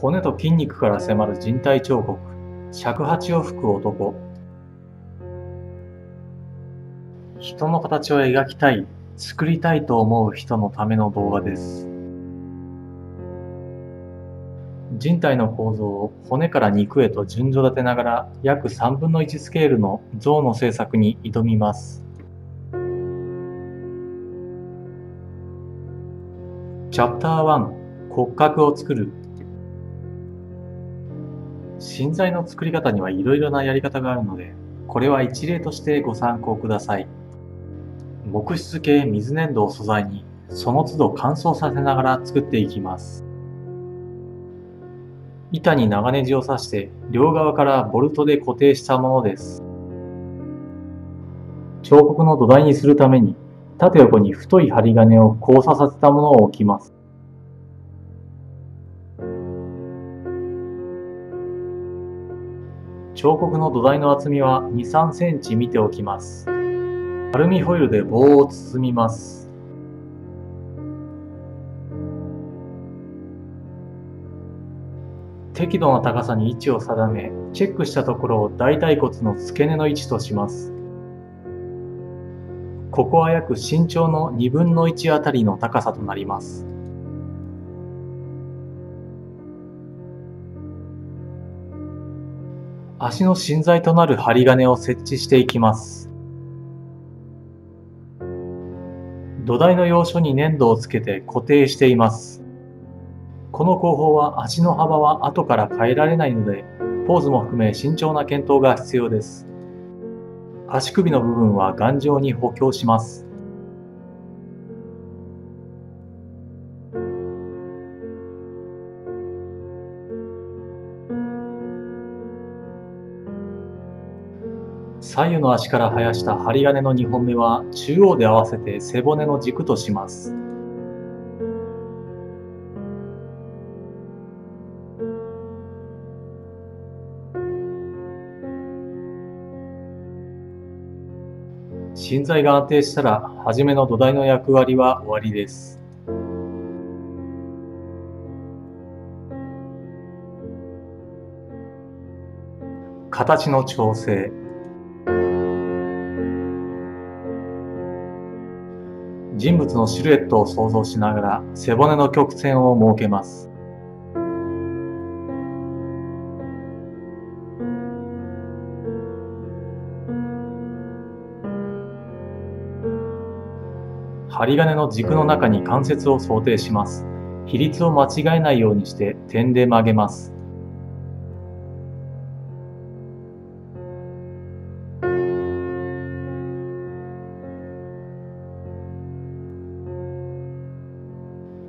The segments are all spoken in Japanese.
骨と筋肉から迫る人体彫刻、尺八を吹く男。人の形を描きたい、作りたいと思う人のための動画です。人体の構造を骨から肉へと順序立てながら約3分の1スケールの像の制作に挑みます。チャプター1骨格を作る芯材の作り方にはいろいろなやり方があるのでこれは一例としてご参考ください。木質系水粘土を素材にその都度乾燥させながら作っていきます。板に長ネジを刺して両側からボルトで固定したものです。彫刻の土台にするために縦横に太い針金を交差させたものを置きます。彫刻の土台の厚みは2、3センチ見ておきます。アルミホイルで棒を包みます。適度な高さに位置を定め、チェックしたところを大腿骨の付け根の位置とします。ここは約身長の2分の1あたりの高さとなります。足の芯材となる針金を設置していきます。土台の要所に粘土をつけて固定しています。この工法は足の幅は後から変えられないので、ポーズも含め慎重な検討が必要です。足首の部分は頑丈に補強します。左右の足から生やした針金の2本目は中央で合わせて背骨の軸とします。芯材が安定したら、はじめの土台の役割は終わりです。形の調整人物のシルエットを想像しながら背骨の曲線を設けます。針金の軸の中に関節を想定します。比率を間違えないようにして点で曲げます。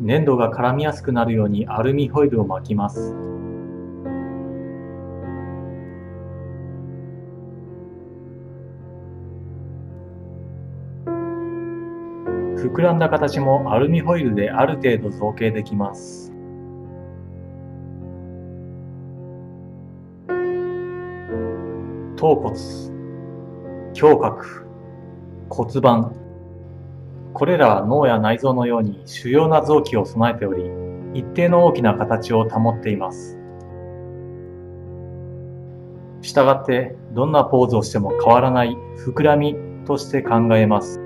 粘土が絡みやすくなるようにアルミホイルを巻きます。膨らんだ形もアルミホイルである程度造形できます。頭骨、胸郭、骨盤。これらは脳や内臓のように主要な臓器を備えており、一定の大きな形を保っています。したがって、どんなポーズをしても変わらない膨らみとして考えます。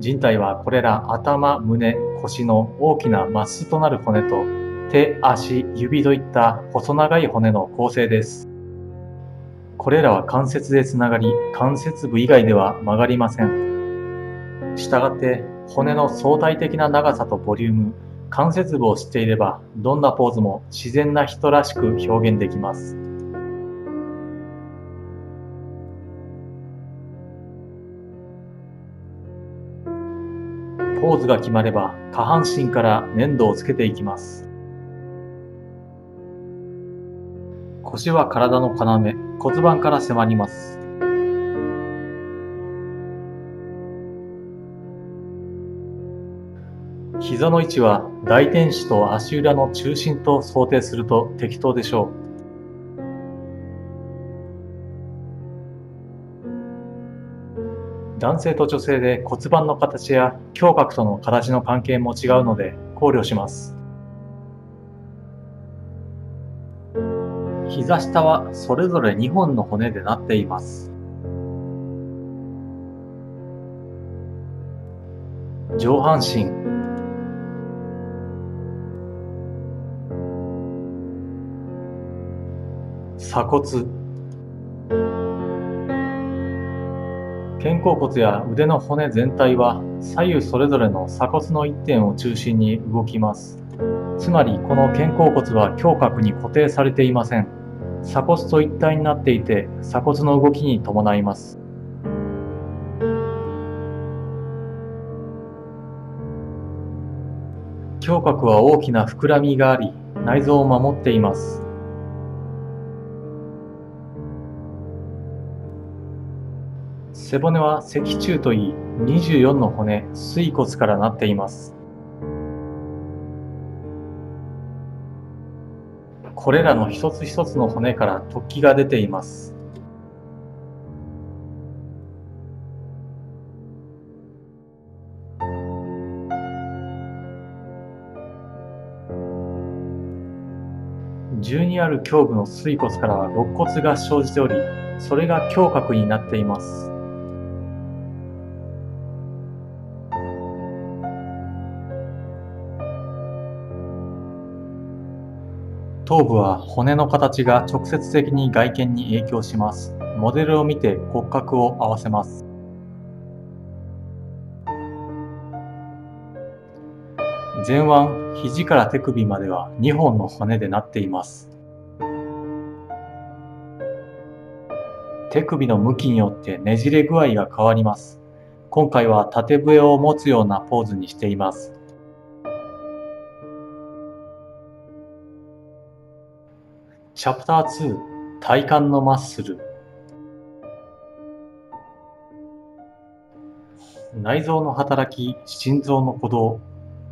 人体はこれら頭、胸、腰の大きなマスとなる骨と手、足、指といった細長い骨の構成です。これらは関節でつながり、関節部以外では曲がりません。したがって骨の相対的な長さとボリューム、関節部を知っていれば、どんなポーズも自然な人らしく表現できます。ポーズが決まれば下半身から粘土をつけていきます。腰は体の要、骨盤から迫ります。膝の位置は大天使と足裏の中心と想定すると適当でしょう。男性と女性で骨盤の形や胸郭との形の関係も違うので考慮します。膝下はそれぞれ2本の骨でなっています。上半身。鎖骨。肩甲骨や腕の骨全体は左右それぞれの鎖骨の一点を中心に動きます。つまりこの肩甲骨は胸郭に固定されていません。鎖骨と一体になっていて鎖骨の動きに伴います胸郭は大きな膨らみがあり、内臓を守っています。背骨は脊柱といい、24の骨、椎骨からなっています。これらの一つ一つの骨から突起が出ています。12ある胸部の椎骨からは肋骨が生じており、それが胸郭になっています。頭部は骨の形が直接的に外見に影響します。モデルを見て骨格を合わせます。前腕、肘から手首までは2本の骨でなっています。手首の向きによってねじれ具合が変わります。今回は縦笛を持つようなポーズにしています。チャプター2体幹のマッスル内臓の働き、心臓の鼓動、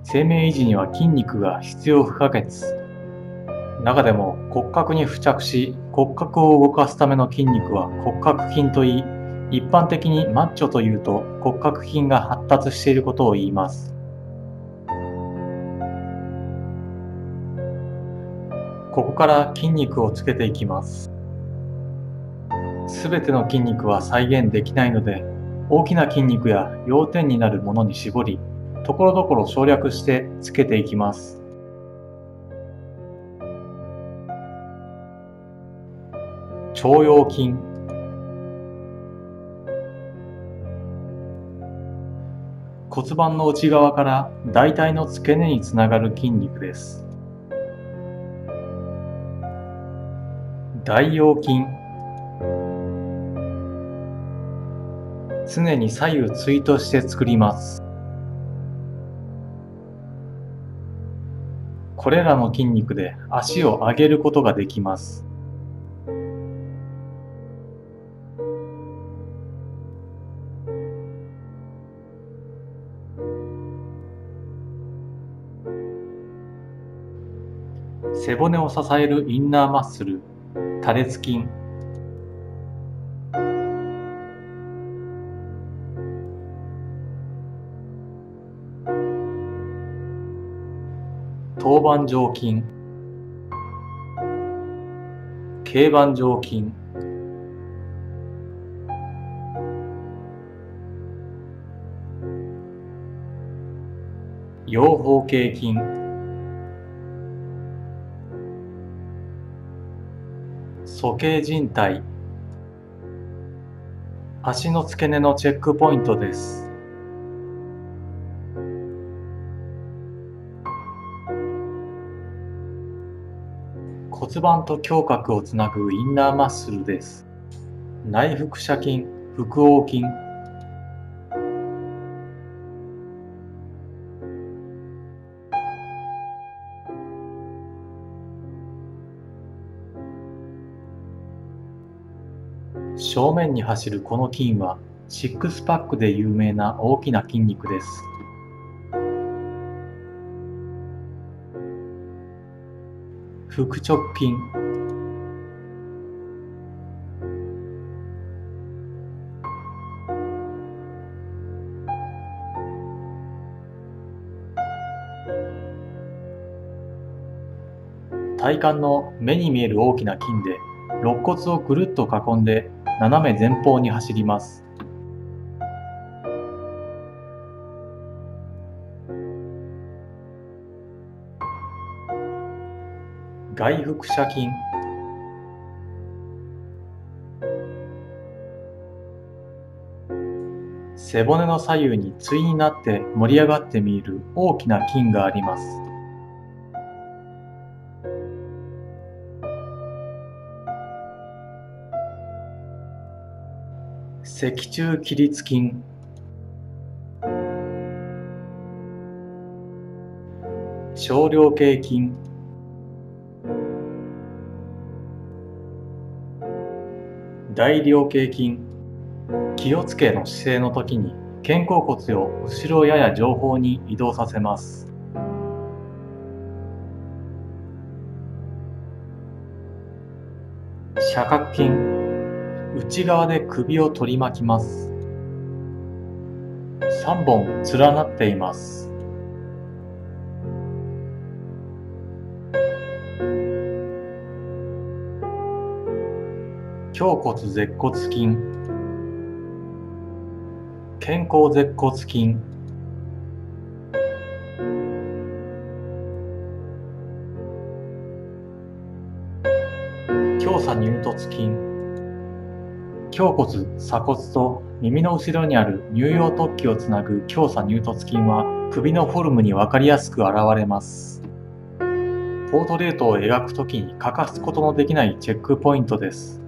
生命維持には筋肉が必要不可欠。中でも骨格に付着し骨格を動かすための筋肉は骨格筋といい、一般的にマッチョというと骨格筋が発達していることを言います。ここから筋肉をつけていきます。すべての筋肉は再現できないので、大きな筋肉や要点になるものに絞り、ところどころ省略してつけていきます。腸腰筋骨盤の内側から大腿の付け根につながる筋肉です。大腰筋常に左右対として作ります。これらの筋肉で足を上げることができます。背骨を支えるインナーマッスル、多裂筋。頭板上筋頸板上筋腰方形筋鼠径靭帯足の付け根のチェックポイントです骨盤と胸郭をつなぐインナーマッスルです。内腹斜筋、腹横筋、正面に走るこの筋はシックスパックで有名な大きな筋肉です。腹直筋。体幹の目に見える大きな筋で肋骨をぐるっと囲んで斜め前方に走ります。外腹斜筋背骨の左右に対になって盛り上がって見える大きな筋があります。脊柱起立筋。小量径筋。大量径筋。気をつけの姿勢の時に肩甲骨を後ろやや上方に移動させます。内側で首を取り巻きます。3本連なっています。胸骨舌骨筋肩甲舌骨筋胸鎖乳突筋。胸骨鎖骨と耳の後ろにある乳葉突起をつなぐ胸鎖乳突筋は首のフォルムに分かりやすく現れますポートレートを描くときに欠かすことのできないチェックポイントです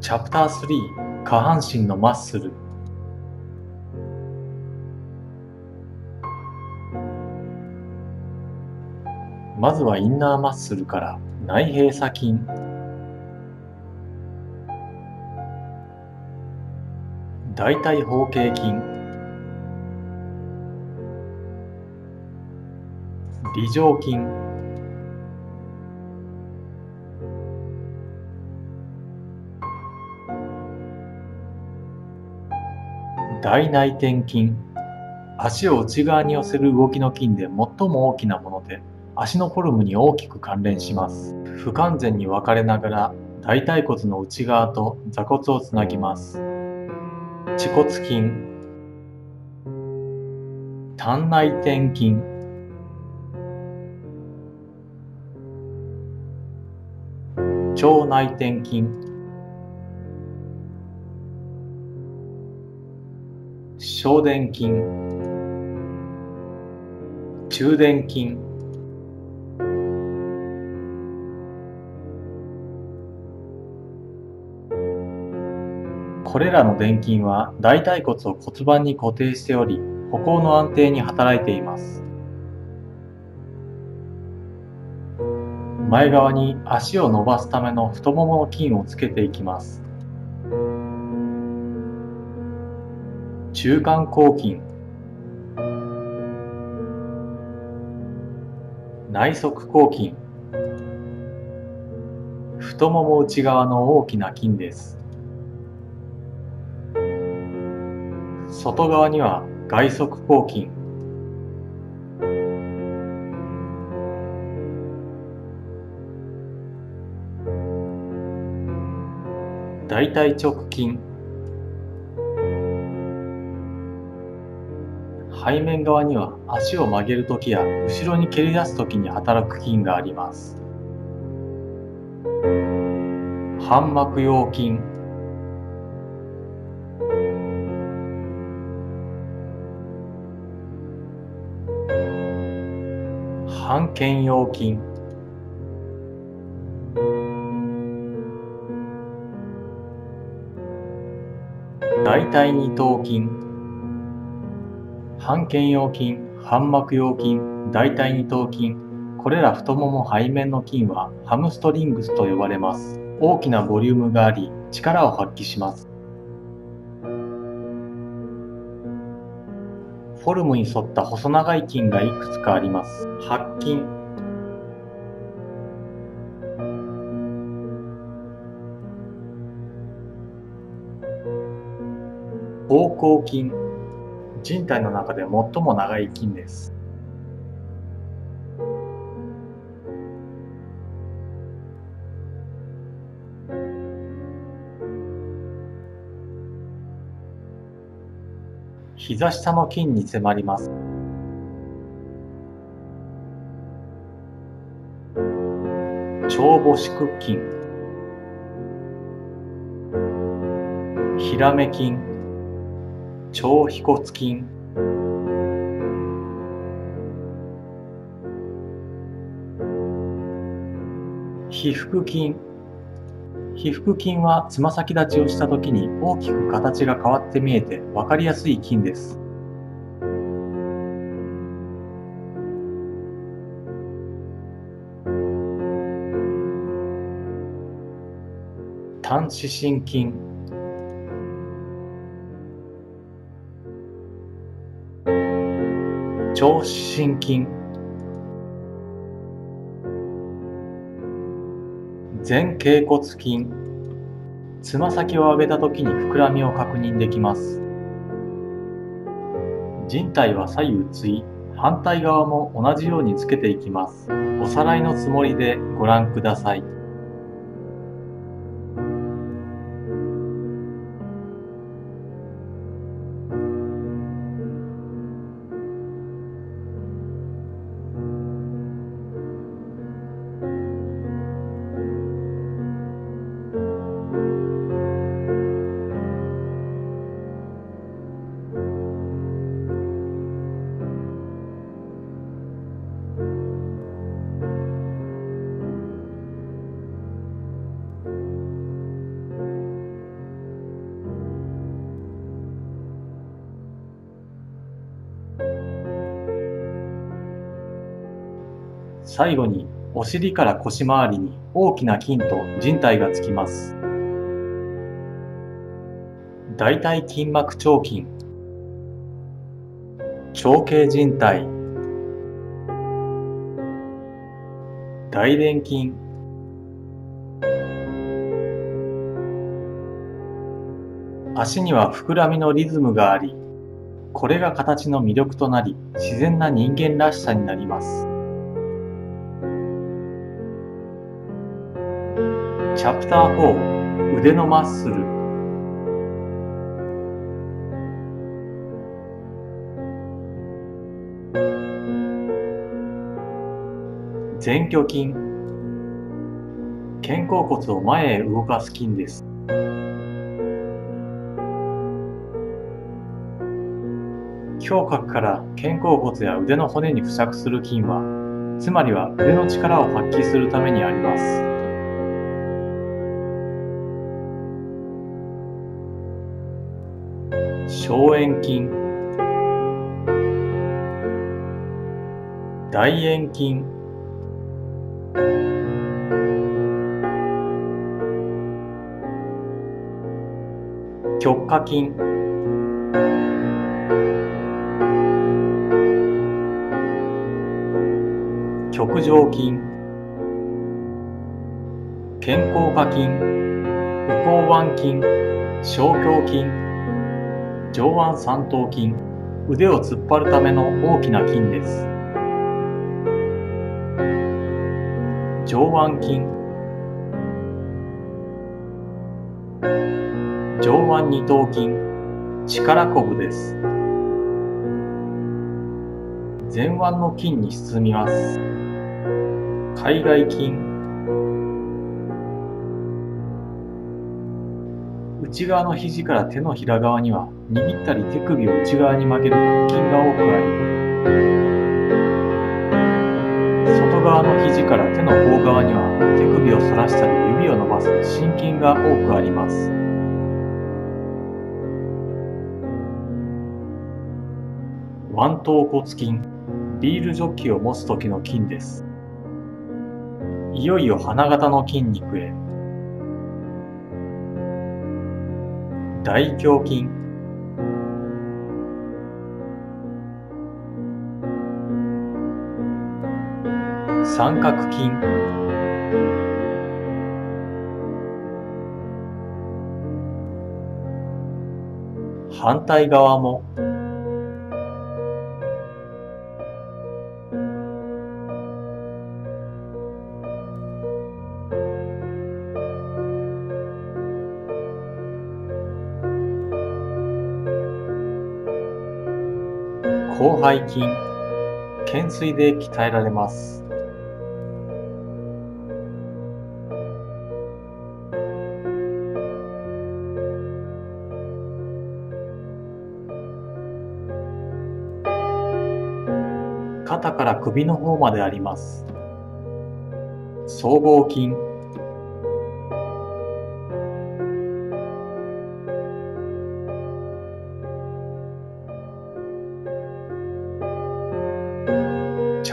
チャプター3下半身のマッスルまずはインナーマッスルから内閉鎖筋。大腿方形筋。梨状筋。大内転筋。足を内側に寄せる動きの筋で最も大きなもので足のフォルムに大きく関連します。不完全に分かれながら大腿骨の内側と座骨をつなぎます。恥骨筋。胆内転筋。腸内転筋。小殿筋。中殿筋。これらの殿筋は大腿骨を骨盤に固定しており歩行の安定に働いています。前側に足を伸ばすための太ももの筋をつけていきます。中間後筋。内側後筋。太もも内側の大きな筋です。外側には外側後筋大腿直筋。背面側には足を曲げるときや後ろに蹴り出すときに働く筋があります。反膜腰筋。半肩腰筋大腿二頭筋半肩腰筋半膜腰筋大腿二頭筋これら太もも背面の筋はハムストリングスと呼ばれます。大きなボリュームがあり力を発揮します。フォルムに沿った細長い筋がいくつかあります。白筋膀胱筋。人体の中で最も長い筋です。膝下の筋に迫ります。腸母子屈筋、ひらめ筋、腸腓骨筋、皮腹筋、皮腹筋はつま先立ちをした時に大きく形が変わって見えて分かりやすい筋です。単四神筋。超四神筋。前脛骨筋。つま先を上げた時に膨らみを確認できます。人体は左右対。反対側も同じようにつけていきます。おさらいのつもりでご覧ください。最後にお尻から腰回りに大きな筋と人体がつきます。大腿筋膜腸筋腸系人体大臀筋足には膨らみのリズムがあり、これが形の魅力となり、自然な人間らしさになります。チャプター4腕のマッスル前鋸筋。肩甲骨を前へ動かす筋です。胸郭から肩甲骨や腕の骨に付着する筋はつまりは腕の力を発揮するためにあります。小円筋大円筋極下筋極上筋健康下筋右後腕筋小胸筋上腕三頭筋、腕を突っ張るための大きな筋です。上腕筋、上腕二頭筋、力こぶです。前腕の筋に進みます。海外筋、内側の肘から手のひら側には握ったり手首を内側に曲げる腹筋が多くあり外側の肘から手の甲側には手首を反らしたり指を伸ばす心筋が多くあります。腕頭骨筋ビールジョッキを持つ時の筋です。いよいよ鼻型の筋肉へ。大胸筋。三角筋。反対側も。広背筋、懸垂で鍛えられます。肩から首の方まであります。僧帽筋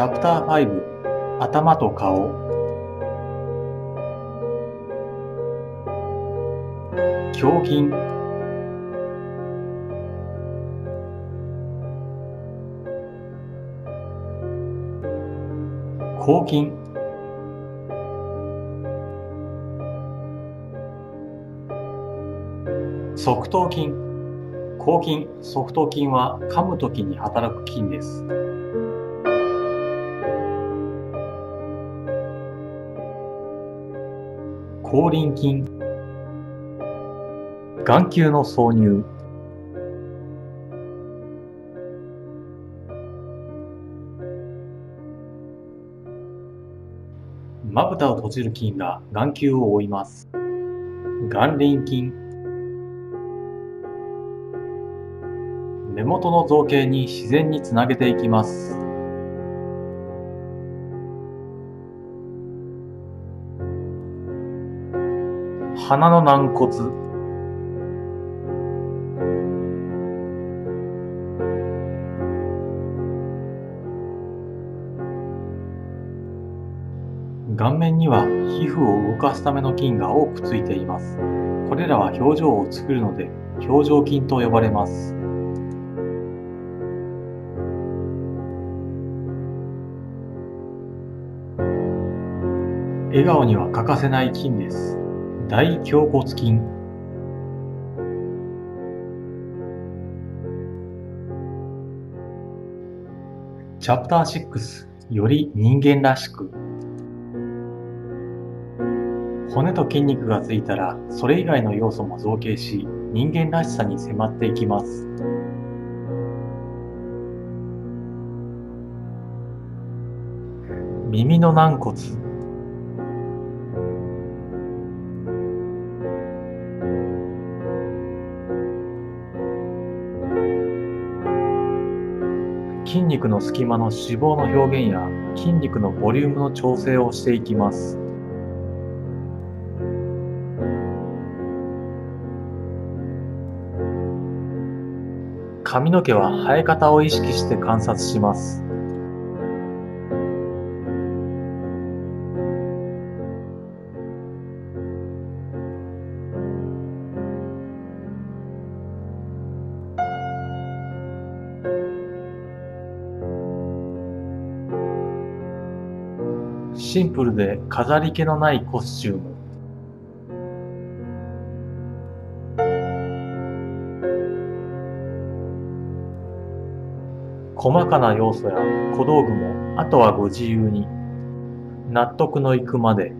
ャプター5頭と顔。胸筋。抗菌側頭筋。抗菌側頭筋は噛むときに働く筋です。口輪筋眼球の挿入まぶたを閉じる筋が眼球を覆います。眼輪筋目元の造形に自然につなげていきます。鼻の軟骨顔面には皮膚を動かすための筋が多くついています。これらは表情を作るので表情筋と呼ばれます。笑顔には欠かせない筋です。大胸骨筋。チャプター6より人間らしく。骨と筋肉がついたらそれ以外の要素も造形し人間らしさに迫っていきます。耳の軟骨。筋肉の隙間の脂肪の表現や筋肉のボリュームの調整をしていきます。髪の毛は生え方を意識して観察します。シンプルで飾り気のないコスチューム。細かな要素や小道具もあとはご自由に納得のいくまで